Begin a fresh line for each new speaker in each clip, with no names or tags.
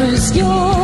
rüzgar.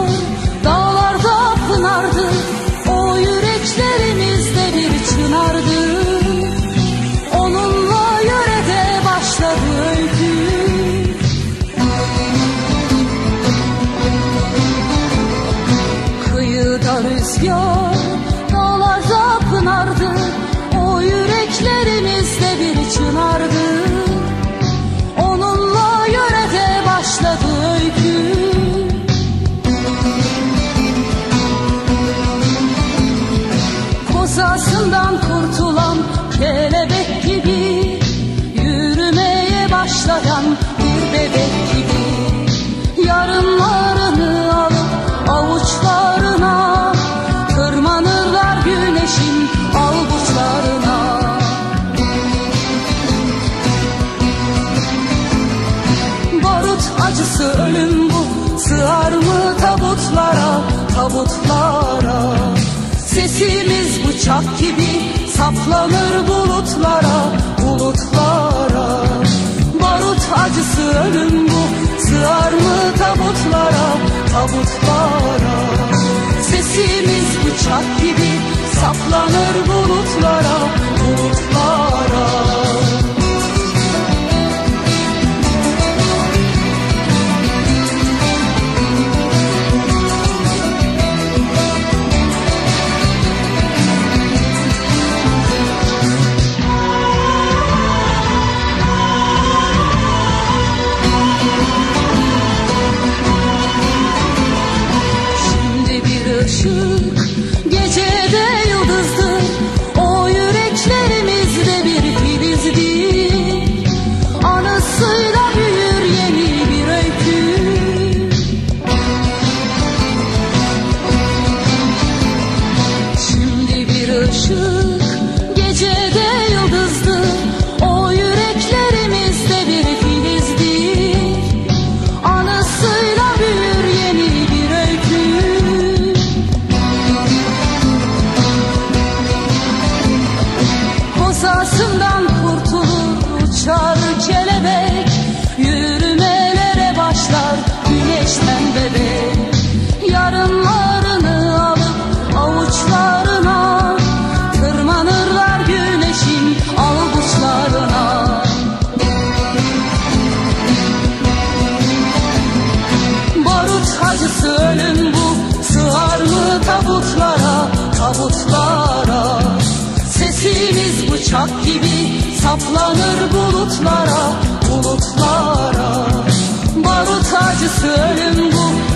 acısı ölüm bu. Sığar mı tabutlara tabutlara? Sesimiz bıçak gibi saplanır bulutlara bulutlara. Barut acısı ölüm bu. Sığar mı tabutlara tabutlara? Sesimiz bıçak gibi saplanır should Deniz bıçak gibi saplanır bulutlara Bulutlara. Barut acısı ölüm bu.